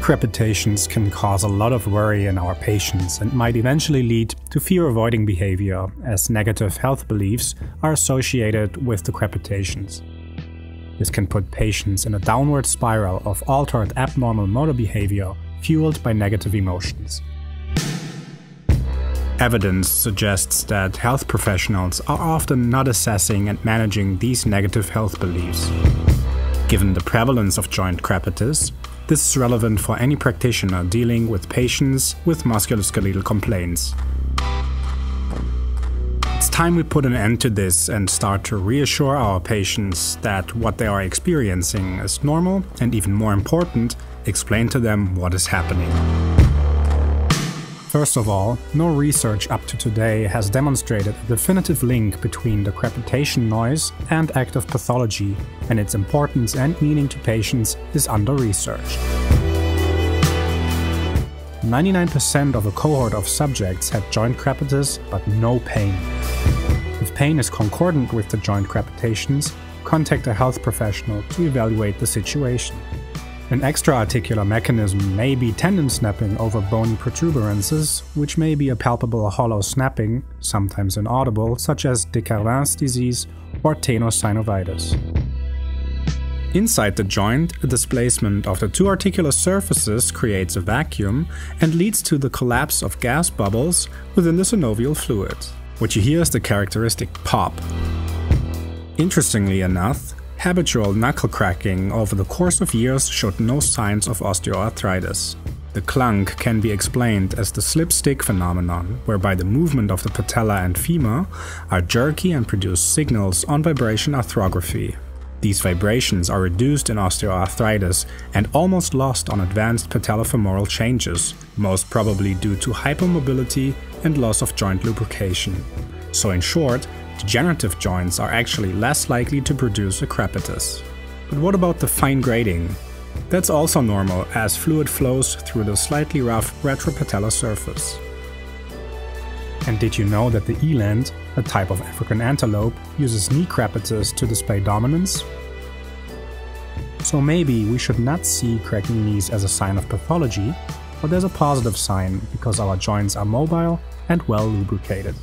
Crepitations can cause a lot of worry in our patients and might eventually lead to fear avoiding behavior, as negative health beliefs are associated with the crepitations. This can put patients in a downward spiral of altered abnormal motor behavior fueled by negative emotions. Evidence suggests that health professionals are often not assessing and managing these negative health beliefs. Given the prevalence of joint crepitus, this is relevant for any practitioner dealing with patients with musculoskeletal complaints. It's time we put an end to this and start to reassure our patients that what they are experiencing is normal and even more important, explain to them what is happening. First of all, no research up to today has demonstrated a definitive link between the crepitation noise and active pathology, and its importance and meaning to patients is under researched. 99% of a cohort of subjects had joint crepitus but no pain. If pain is concordant with the joint crepitations, contact a health professional to evaluate the situation. An extra-articular mechanism may be tendon snapping over bony protuberances, which may be a palpable hollow snapping, sometimes inaudible, such as de Quervain's disease or tenosynovitis. Inside the joint, a displacement of the two articular surfaces creates a vacuum and leads to the collapse of gas bubbles within the synovial fluid. What you hear is the characteristic pop. Interestingly enough, Habitual knuckle cracking over the course of years showed no signs of osteoarthritis. The clunk can be explained as the slip-stick phenomenon, whereby the movement of the patella and femur are jerky and produce signals on vibration arthrography. These vibrations are reduced in osteoarthritis and almost lost on advanced patellofemoral changes, most probably due to hypermobility and loss of joint lubrication. So in short, degenerative joints are actually less likely to produce a crepitus. But what about the fine grading? That's also normal as fluid flows through the slightly rough retropatellar surface. And did you know that the eland, a type of African antelope, uses knee crepitus to display dominance? So maybe we should not see cracking knees as a sign of pathology, but as a positive sign because our joints are mobile and well lubricated.